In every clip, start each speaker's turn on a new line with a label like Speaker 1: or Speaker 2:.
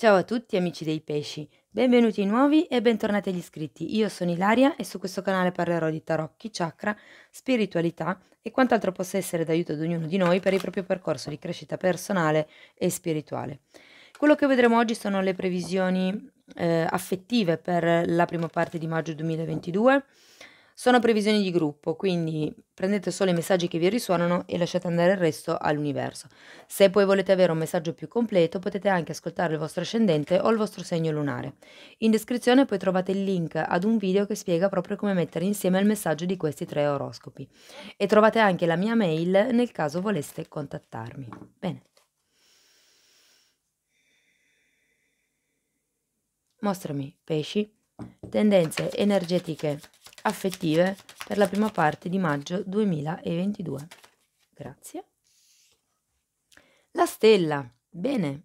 Speaker 1: Ciao a tutti amici dei pesci, benvenuti nuovi e bentornati agli iscritti. Io sono Ilaria e su questo canale parlerò di tarocchi, chakra, spiritualità e quant'altro possa essere d'aiuto ad ognuno di noi per il proprio percorso di crescita personale e spirituale. Quello che vedremo oggi sono le previsioni eh, affettive per la prima parte di maggio 2022 sono previsioni di gruppo, quindi prendete solo i messaggi che vi risuonano e lasciate andare il resto all'universo. Se poi volete avere un messaggio più completo, potete anche ascoltare il vostro ascendente o il vostro segno lunare. In descrizione poi trovate il link ad un video che spiega proprio come mettere insieme il messaggio di questi tre oroscopi. E trovate anche la mia mail nel caso voleste contattarmi. Bene. Mostrami, pesci, tendenze energetiche affettive per la prima parte di maggio 2022. Grazie. La stella. Bene.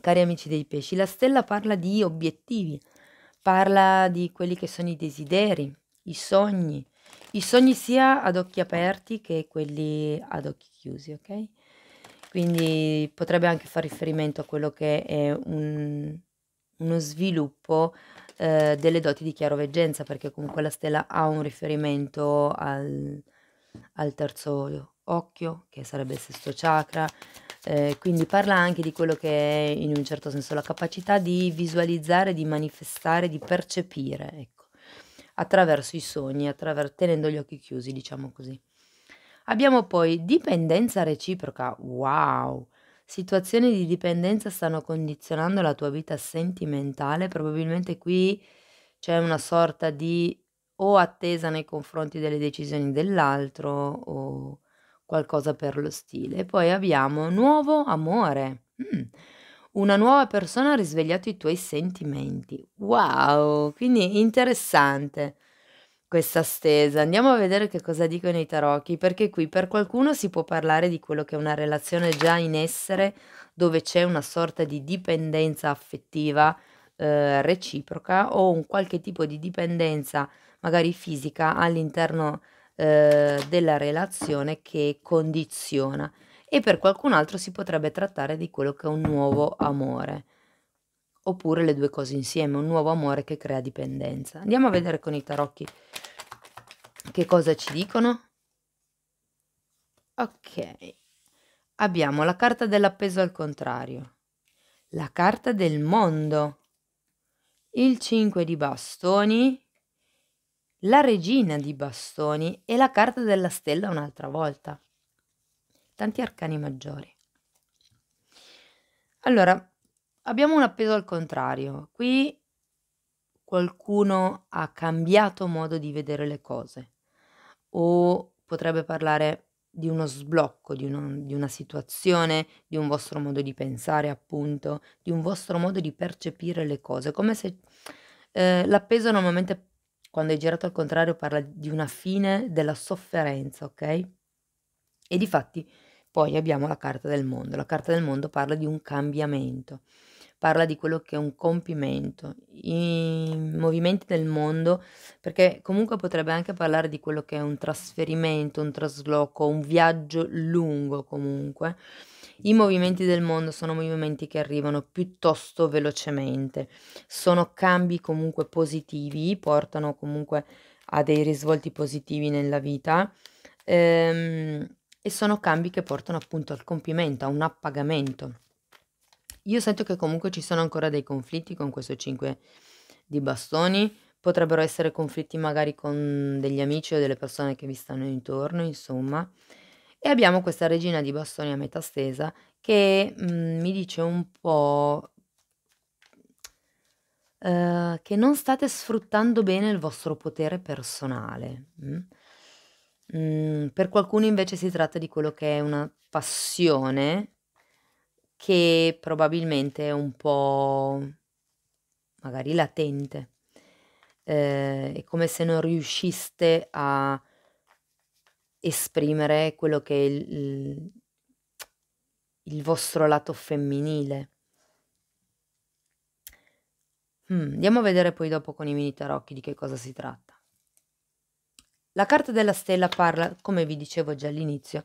Speaker 1: Cari amici dei pesci, la stella parla di obiettivi, parla di quelli che sono i desideri, i sogni, i sogni sia ad occhi aperti che quelli ad occhi chiusi, ok? Quindi potrebbe anche fare riferimento a quello che è un, uno sviluppo eh, delle doti di chiaroveggenza, perché comunque la stella ha un riferimento al, al terzo occhio, che sarebbe il sesto chakra, eh, quindi parla anche di quello che è in un certo senso la capacità di visualizzare, di manifestare, di percepire, ecco, attraverso i sogni, attraver- tenendo gli occhi chiusi, diciamo così. Abbiamo poi dipendenza reciproca, wow! Situazioni di dipendenza stanno condizionando la tua vita sentimentale, probabilmente qui c'è una sorta di o attesa nei confronti delle decisioni dell'altro o qualcosa per lo stile. Poi abbiamo nuovo amore. Mm. Una nuova persona ha risvegliato i tuoi sentimenti. Wow, quindi interessante questa stesa. Andiamo a vedere che cosa dicono i tarocchi, perché qui per qualcuno si può parlare di quello che è una relazione già in essere, dove c'è una sorta di dipendenza affettiva eh, reciproca o un qualche tipo di dipendenza magari fisica all'interno eh, della relazione che condiziona. E per qualcun altro si potrebbe trattare di quello che è un nuovo amore oppure le due cose insieme, un nuovo amore che crea dipendenza. Andiamo a vedere con i tarocchi che cosa ci dicono. Ok, abbiamo la carta dell'appeso al contrario, la carta del mondo, il 5 di bastoni, la regina di bastoni e la carta della stella un'altra volta. Tanti arcani maggiori. Allora, Abbiamo un appeso al contrario. Qui qualcuno ha cambiato modo di vedere le cose o potrebbe parlare di uno sblocco di, uno, di una situazione, di un vostro modo di pensare, appunto, di un vostro modo di percepire le cose, come se eh, l'appeso normalmente quando è girato al contrario parla di una fine della sofferenza, ok? E di fatti poi abbiamo la carta del mondo. La carta del mondo parla di un cambiamento parla di quello che è un compimento, i movimenti del mondo, perché comunque potrebbe anche parlare di quello che è un trasferimento, un trasloco, un viaggio lungo comunque. I movimenti del mondo sono movimenti che arrivano piuttosto velocemente, sono cambi comunque positivi, portano comunque a dei risvolti positivi nella vita ehm, e sono cambi che portano appunto al compimento, a un appagamento. Io sento che comunque ci sono ancora dei conflitti con questo 5 di bastoni, potrebbero essere conflitti magari con degli amici o delle persone che vi stanno intorno, insomma. E abbiamo questa regina di bastoni a metà stesa che mm, mi dice un po' eh, che non state sfruttando bene il vostro potere personale. mm. Mm, per qualcuno invece si tratta di quello che è una passione che probabilmente è un po' magari latente. Eh, è come se non riusciste a esprimere quello che è il, il vostro lato femminile. Hmm, andiamo a vedere poi dopo con i mini tarocchi di che cosa si tratta. La carta della stella parla, come vi dicevo già all'inizio,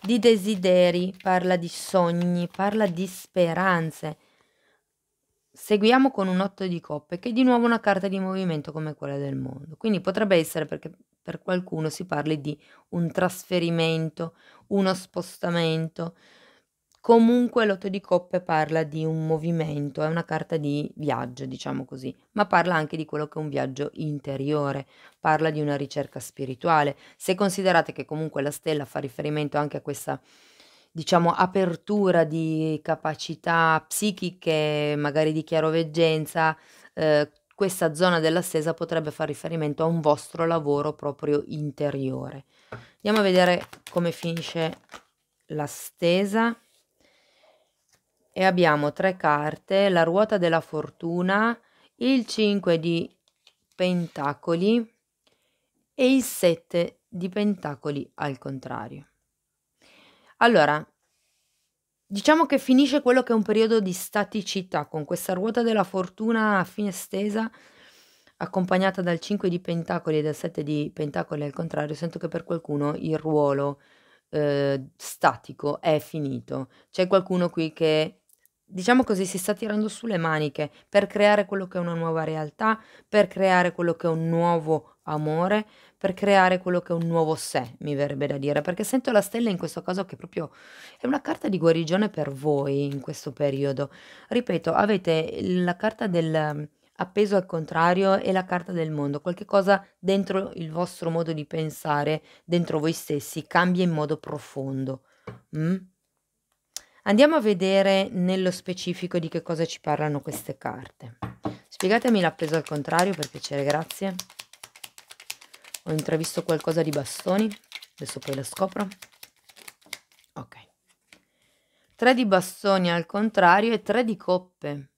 Speaker 1: di desideri, parla di sogni, parla di speranze. seguiamo con un 8 di coppe, che è di nuovo una carta di movimento come quella del mondo. Quindi potrebbe essere perché per qualcuno si parli di un trasferimento, uno spostamento. Comunque l'otto di coppe parla di un movimento, è una carta di viaggio, diciamo così, ma parla anche di quello che è un viaggio interiore, parla di una ricerca spirituale. Se considerate che comunque la stella fa riferimento anche a questa diciamo, apertura di capacità psichiche, magari di chiaroveggenza, eh, questa zona della stesa potrebbe far riferimento a un vostro lavoro proprio interiore. Andiamo a vedere come finisce la stesa. E abbiamo tre carte, la ruota della fortuna, il 5 di pentacoli e il 7 di pentacoli al contrario. Allora, diciamo che finisce quello che è un periodo di staticità con questa ruota della fortuna a fine stesa accompagnata dal 5 di pentacoli e dal 7 di pentacoli al contrario, sento che per qualcuno il ruolo eh, statico è finito. C'è qualcuno qui che, diciamo così, si sta tirando sulle maniche per creare quello che è una nuova realtà, per creare quello che è un nuovo amore, per creare quello che è un nuovo sé, mi verrebbe da dire, perché sento la stella in questo caso che proprio è una carta di guarigione per voi in questo periodo. Ripeto, avete la carta del appeso al contrario e la carta del mondo, qualche cosa dentro il vostro modo di pensare, dentro voi stessi, cambia in modo profondo. Mm? Andiamo a vedere nello specifico di che cosa ci parlano queste carte. Spiegatemi l'appeso al contrario per piacere, grazie. Ho intravisto qualcosa di bastoni, adesso poi lo scopro. Ok. Tre di bastoni al contrario e tre di coppe.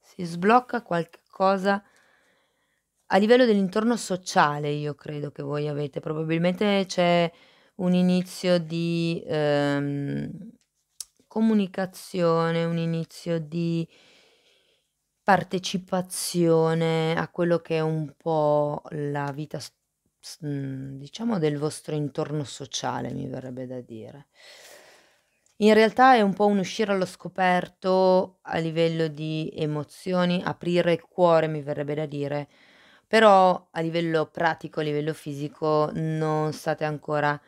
Speaker 1: Si sblocca qualche cosa a livello dell'intorno sociale, io credo che voi avete. Probabilmente c'è un inizio di ehm, comunicazione, un inizio di partecipazione a quello che è un po' la vita, diciamo del vostro intorno sociale, mi verrebbe da dire. In realtà è un po' un uscire allo scoperto a livello di emozioni, aprire il cuore, mi verrebbe da dire, però a livello pratico, a livello fisico non state ancora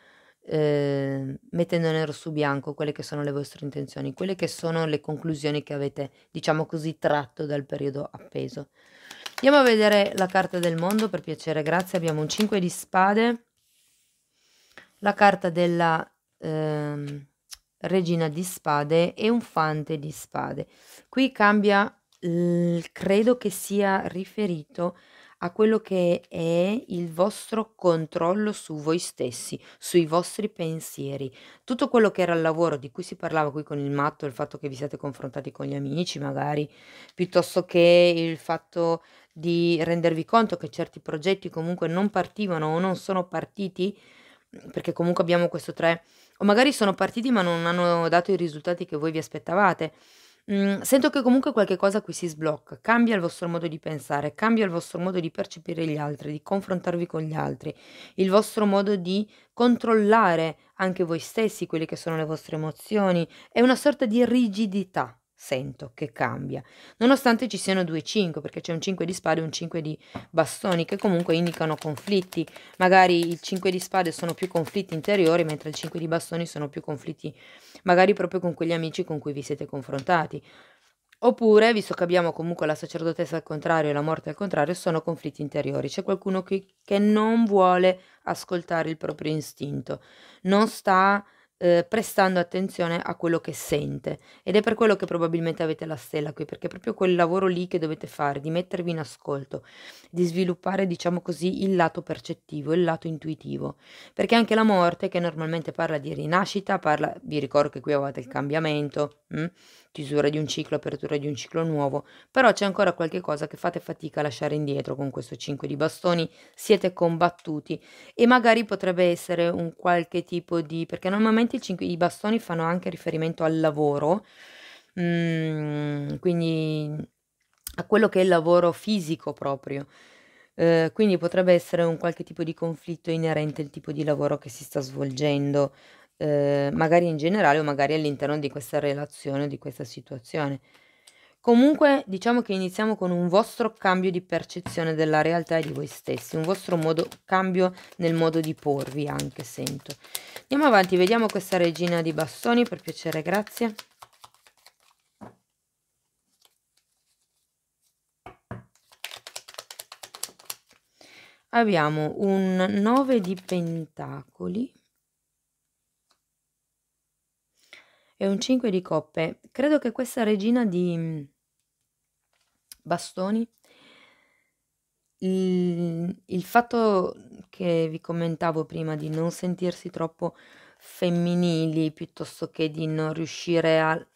Speaker 1: eh, mettendo nero su bianco quelle che sono le vostre intenzioni, quelle che sono le conclusioni che avete, diciamo così, tratto dal periodo appeso. Andiamo a vedere la carta del mondo, per piacere, grazie. Abbiamo un 5 di spade, la carta della eh, regina di spade e un fante di spade. Qui cambia, credo che sia riferito a quello che è il vostro controllo su voi stessi, sui vostri pensieri. Tutto quello che era il lavoro di cui si parlava qui con il matto, il fatto che vi siete confrontati con gli amici magari, piuttosto che il fatto di rendervi conto che certi progetti comunque non partivano o non sono partiti, perché comunque abbiamo questo 3, o magari sono partiti ma non hanno dato i risultati che voi vi aspettavate. Mhmm, sento che comunque qualche cosa qui si sblocca, cambia il vostro modo di pensare, cambia il vostro modo di percepire gli altri, di confrontarvi con gli altri, il vostro modo di controllare anche voi stessi, quelle che sono le vostre emozioni, è una sorta di rigidità sento che cambia, nonostante ci siano due 5, perché c'è un 5 di spade e un 5 di bastoni che comunque indicano conflitti. Magari il 5 di spade sono più conflitti interiori, mentre il 5 di bastoni sono più conflitti magari proprio con quegli amici con cui vi siete confrontati. Oppure, visto che abbiamo comunque la sacerdotessa al contrario e la morte al contrario, sono conflitti interiori. C'è qualcuno qui che non vuole ascoltare il proprio istinto, non sta eh, prestando attenzione a quello che sente ed è per quello che probabilmente avete la stella qui perché è proprio quel lavoro lì che dovete fare di mettervi in ascolto di sviluppare diciamo così il lato percettivo il lato intuitivo perché anche la morte che normalmente parla di rinascita parla vi ricordo che qui avete il cambiamento mh? Chiusura di un ciclo, apertura di un ciclo nuovo, però c'è ancora qualche cosa che fate fatica a lasciare indietro con questo 5 di bastoni, siete combattuti e magari potrebbe essere un qualche tipo di... perché normalmente i 5 di bastoni fanno anche riferimento al lavoro, mm, quindi a quello che è il lavoro fisico proprio. Uh, quindi potrebbe essere un qualche tipo di conflitto inerente al tipo di lavoro che si sta svolgendo, Ehm, magari in generale o magari all'interno di questa relazione, di questa situazione. Comunque diciamo che iniziamo con un vostro cambio di percezione della realtà e di voi stessi, un vostro modo, cambio nel modo di porvi anche sento. Andiamo avanti, vediamo questa regina di bastoni, per piacere, grazie. Abbiamo un 9 di pentacoli e un 5 di coppe. Credo che questa regina di bastoni. Il, il fatto che vi commentavo prima di non sentirsi troppo femminili piuttosto che di non riuscire a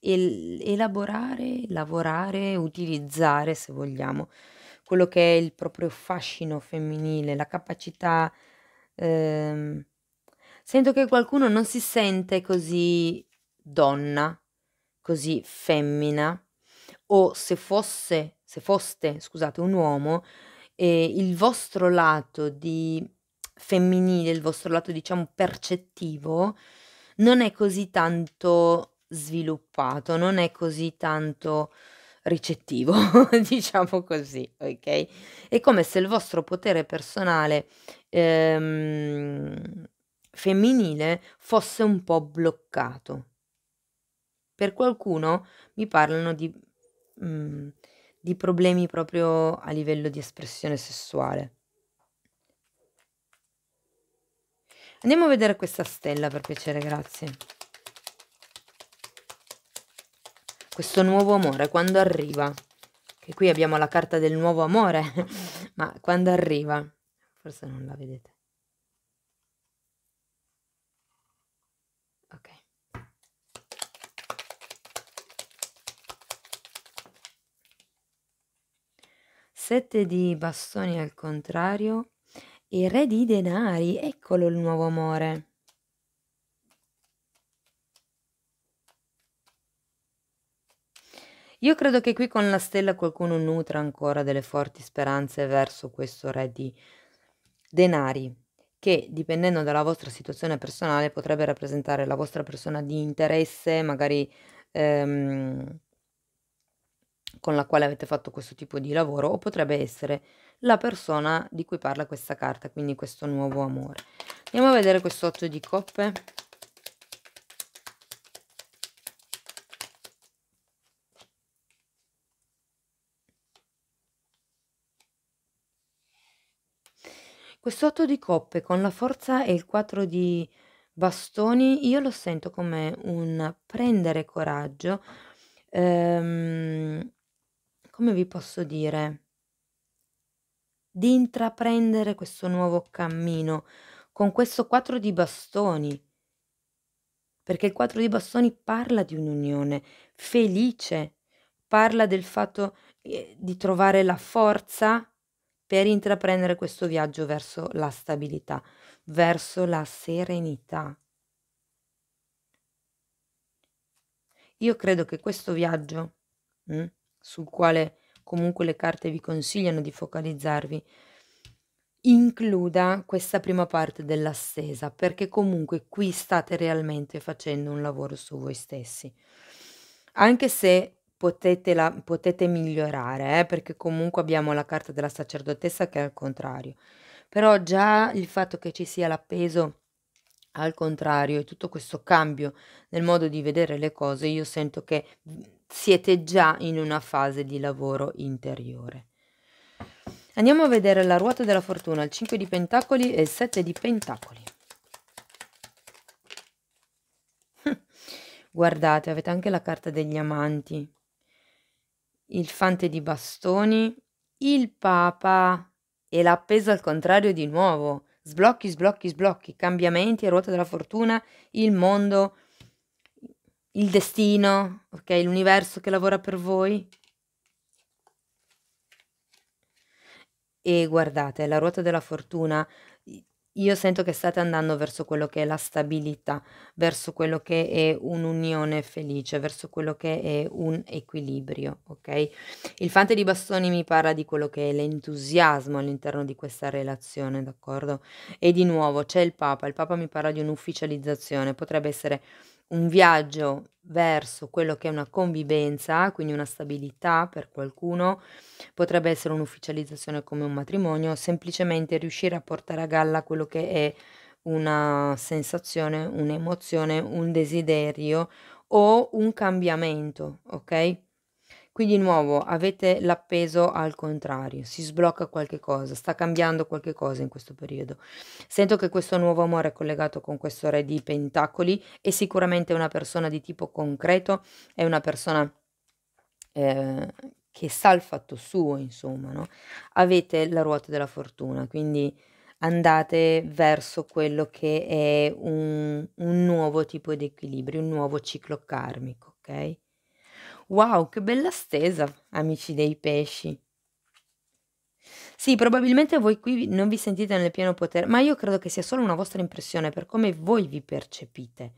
Speaker 1: el- elaborare, lavorare, utilizzare, se vogliamo, quello che è il proprio fascino femminile, la capacità... ehm, Sento che qualcuno non si sente così donna, così femmina, o se fosse, se foste, scusate, un uomo, eh, il vostro lato di femminile, il vostro lato diciamo percettivo, non è così tanto sviluppato, non è così tanto ricettivo, diciamo così, ok? È come se il vostro potere personale ehm, femminile fosse un po' bloccato. Per qualcuno mi parlano di mh, di problemi proprio a livello di espressione sessuale. Andiamo a vedere questa stella per piacere, grazie. Questo nuovo amore, quando arriva? Che qui abbiamo la carta del nuovo amore, ma quando arriva? Forse non la vedete. Ok. 7 di bastoni al contrario e re di denari, eccolo il nuovo amore. Io credo che qui con la stella qualcuno nutra ancora delle forti speranze verso questo re di denari, che dipendendo dalla vostra situazione personale potrebbe rappresentare la vostra persona di interesse, magari ehm, con la quale avete fatto questo tipo di lavoro o potrebbe essere la persona di cui parla questa carta, quindi questo nuovo amore. Andiamo a vedere questo 8 di coppe. Questo 8 di coppe con la forza e il 4 di bastoni io lo sento come un prendere coraggio, ehm, come vi posso dire, di intraprendere questo nuovo cammino con questo 4 di bastoni. Perché il 4 di bastoni parla di un'unione felice, parla del fatto eh, di trovare la forza per intraprendere questo viaggio verso la stabilità, verso la serenità. Io credo che questo viaggio mh, hm, sul quale comunque le carte vi consigliano di focalizzarvi, includa questa prima parte dell'assesa, perché comunque qui state realmente facendo un lavoro su voi stessi. Anche se potete, la, potete migliorare, eh, perché comunque abbiamo la carta della sacerdotessa che è al contrario. Però già il fatto che ci sia l'appeso al contrario e tutto questo cambio nel modo di vedere le cose, io sento che siete già in una fase di lavoro interiore. Andiamo a vedere la ruota della fortuna, il 5 di pentacoli e il 7 di pentacoli. Guardate, avete anche la carta degli amanti, il fante di bastoni, il papa e l'ha appeso al contrario di nuovo. Sblocchi, sblocchi, sblocchi, cambiamenti, ruota della fortuna, il mondo, il destino, ok? L'universo che lavora per voi. E guardate, la ruota della fortuna, io sento che state andando verso quello che è la stabilità, verso quello che è un'unione felice, verso quello che è un equilibrio, ok? Il fante di bastoni mi parla di quello che è l'entusiasmo all'interno di questa relazione, d'accordo? E di nuovo c'è il papa, il papa mi parla di un'ufficializzazione, potrebbe essere un viaggio verso quello che è una convivenza, quindi una stabilità per qualcuno, potrebbe essere un'ufficializzazione come un matrimonio, semplicemente riuscire a portare a galla quello che è una sensazione, un'emozione, un desiderio o un cambiamento, ok? Qui di nuovo avete l'appeso al contrario, si sblocca qualche cosa, sta cambiando qualche cosa in questo periodo. Sento che questo nuovo amore è collegato con questo re di pentacoli e sicuramente una persona di tipo concreto, è una persona eh, che sa il fatto suo, insomma, no? Avete la ruota della fortuna, quindi andate verso quello che è un, un nuovo tipo di equilibrio, un nuovo ciclo karmico, ok? Wow, che bella stesa, amici dei pesci. Sì, probabilmente voi qui non vi sentite nel pieno potere, ma io credo che sia solo una vostra impressione per come voi vi percepite.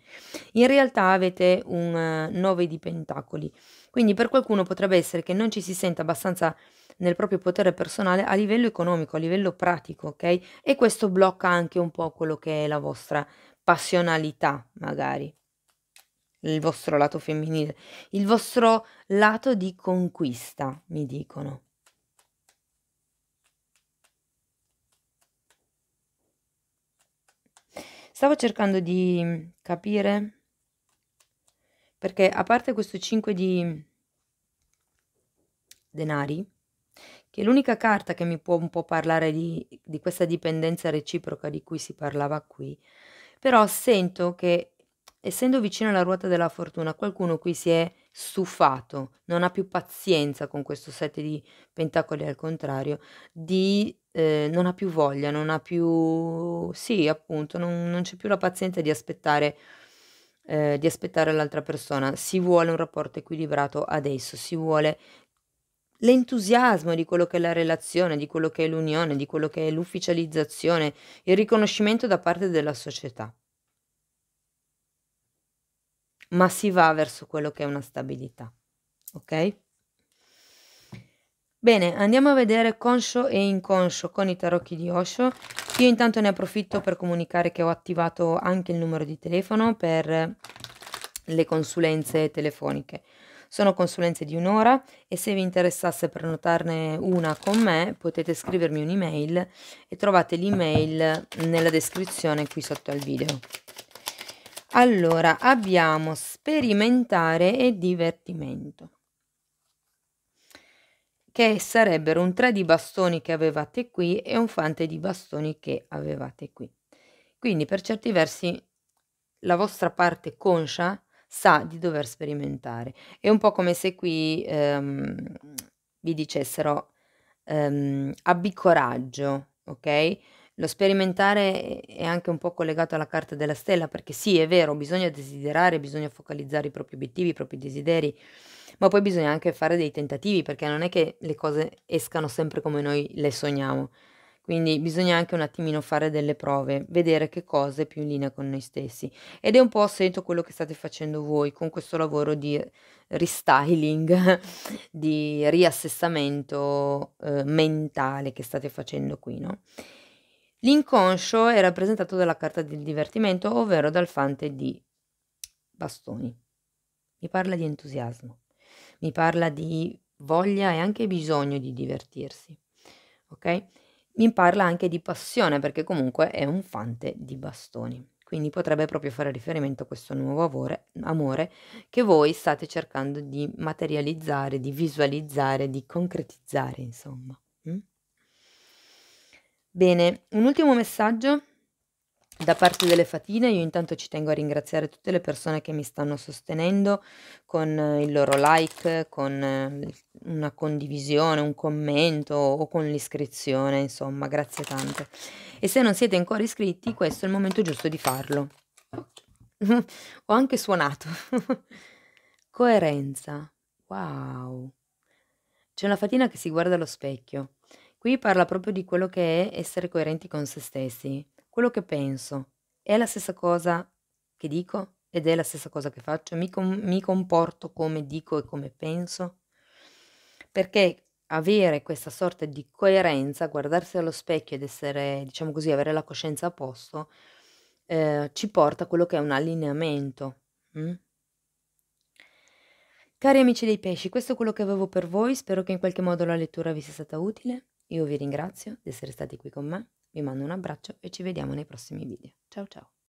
Speaker 1: In realtà avete un 9 di pentacoli, quindi per qualcuno potrebbe essere che non ci si senta abbastanza nel proprio potere personale a livello economico, a livello pratico, ok? E questo blocca anche un po' quello che è la vostra passionalità, magari il vostro lato femminile, il vostro lato di conquista, mi dicono. Stavo cercando di capire perché a parte questo 5 di denari, che è l'unica carta che mi può un po' parlare di, di questa dipendenza reciproca di cui si parlava qui, però sento che essendo vicino alla ruota della fortuna, qualcuno qui si è stufato, non ha più pazienza con questo sette di pentacoli al contrario, di, eh, non ha più voglia, non ha più, sì appunto, non, non c'è più la pazienza di aspettare, eh, di aspettare l'altra persona, si vuole un rapporto equilibrato adesso, si vuole l'entusiasmo di quello che è la relazione, di quello che è l'unione, di quello che è l'ufficializzazione, il riconoscimento da parte della società ma si va verso quello che è una stabilità. Ok? Bene, andiamo a vedere conscio e inconscio con i tarocchi di Osho. Io intanto ne approfitto per comunicare che ho attivato anche il numero di telefono per le consulenze telefoniche. Sono consulenze di un'ora e se vi interessasse prenotarne una con me potete scrivermi un'email e trovate l'email nella descrizione qui sotto al video. Allora, abbiamo sperimentare e divertimento, che sarebbero un 3 di bastoni che avevate qui e un fante di bastoni che avevate qui. Quindi per certi versi la vostra parte conscia sa di dover sperimentare. È un po' come se qui ehm, vi dicessero ehm, abbi coraggio, ok? Lo sperimentare è anche un po' collegato alla carta della stella, perché sì, è vero, bisogna desiderare, bisogna focalizzare i propri obiettivi, i propri desideri, ma poi bisogna anche fare dei tentativi, perché non è che le cose escano sempre come noi le sogniamo. Quindi bisogna anche un attimino fare delle prove, vedere che cosa è più in linea con noi stessi. Ed è un po' sento quello che state facendo voi con questo lavoro di restyling, di riassestamento eh, mentale che state facendo qui, no? L'inconscio è rappresentato dalla carta del divertimento, ovvero dal fante di bastoni. Mi parla di entusiasmo, mi parla di voglia e anche bisogno di divertirsi. Ok? Mi parla anche di passione perché comunque è un fante di bastoni. Quindi potrebbe proprio fare riferimento a questo nuovo amore, amore che voi state cercando di materializzare, di visualizzare, di concretizzare, insomma. Bene, un ultimo messaggio da parte delle fatine, io intanto ci tengo a ringraziare tutte le persone che mi stanno sostenendo con il loro like, con eh, una condivisione, un commento o con l'iscrizione, insomma, grazie tante. E se non siete ancora iscritti, questo è il momento giusto di farlo. Ho anche suonato. Coerenza. Wow. C'è una fatina che si guarda allo specchio. Qui parla proprio di quello che è essere coerenti con se stessi, quello che penso. È la stessa cosa che dico ed è la stessa cosa che faccio? Mi, com- mi comporto come dico e come penso? Perché avere questa sorta di coerenza, guardarsi allo specchio ed essere, diciamo così, avere la coscienza a posto, eh, ci porta a quello che è un allineamento. Mm? Cari amici dei pesci, questo è quello che avevo per voi, spero che in qualche modo la lettura vi sia stata utile. Io vi ringrazio di essere stati qui con me, vi mando un abbraccio e ci vediamo nei prossimi video. Ciao ciao!